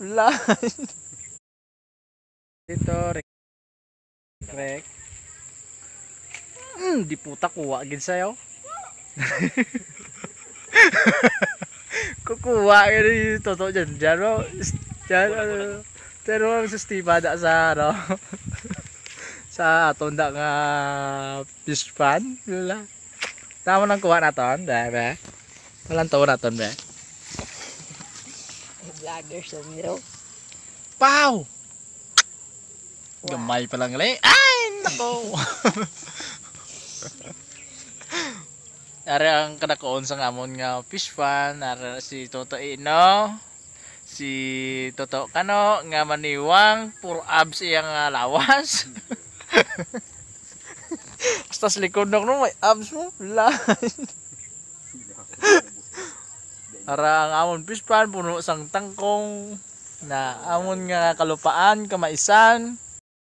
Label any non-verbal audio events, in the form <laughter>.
line. Dito, rek. Rek. Hmm, di puta kuha gid sayo. <laughs> Kukuha ka rin totoo dyan. Dyan mo. Dyan, ano. Pero ang sustimada sa ano. <laughs> sa tunda nga fish pan. Wala. Tama nang kuha naton, be. Walang tawa naton, be. Vlogger sa miro. Pow! Gamay pa lang gali. Ay, nako! <laughs> Ari ang kanakoon sa ngamon nga fish fan, ari si Toto Ino, si Toto Kano, nga maniwang, puro abs iyang nga lawas. <laughs> <laughs> Basta sa likod na no, may abs mo, line. Ara ang amon fish pan, puno sang tangkong, na amon nga kalupaan, kamaisan,